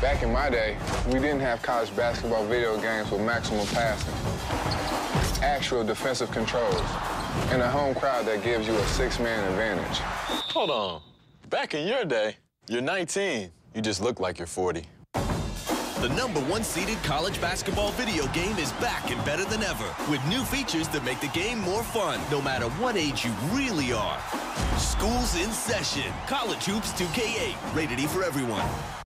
Back in my day, we didn't have college basketball video games with maximum passing, actual defensive controls, and a home crowd that gives you a six-man advantage. Hold on. Back in your day, you're 19. You just look like you're 40. The number one seeded college basketball video game is back and better than ever with new features that make the game more fun no matter what age you really are. School's in session. College Hoops 2K8, rated E for everyone.